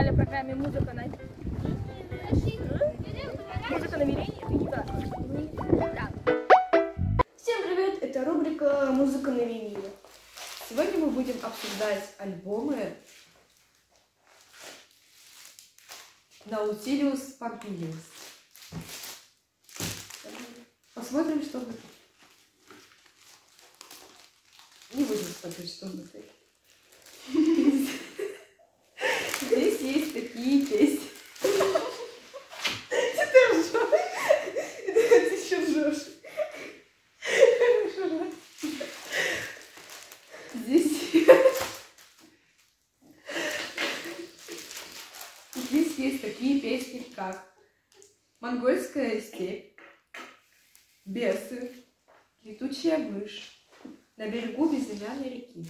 канале программе «Музыка на...» «Музыка на виниле». Да. Всем привет! Это рубрика «Музыка на виниле». Сегодня мы будем обсуждать альбомы Наутилиус Помпилиус. Посмотрим, что будет. Не будем смотреть, что внутри. Здесь есть такие песни, как «Монгольская степь», «Бесы», «Летучая мышь», «На берегу безымянной реки».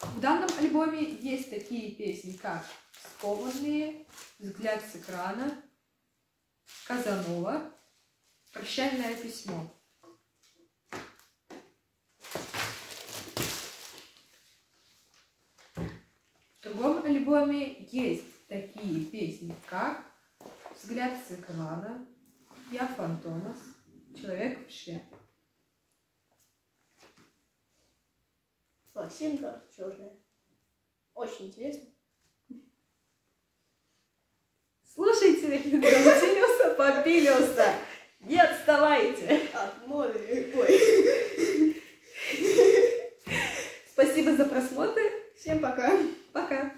В данном альбоме есть такие песни, как «Скованные», «Взгляд с экрана», «Казанова», «Прощальное письмо». другом альбоме есть такие песни, как «Взгляд с экрана», «Я Фантомас», «Человек в шляпе». Пластинка черная. Очень интересно. Слушайте, Наутилюса Помпилиуса, не отставайте. От моря ой. Спасибо за просмотр. Всем пока. Пока!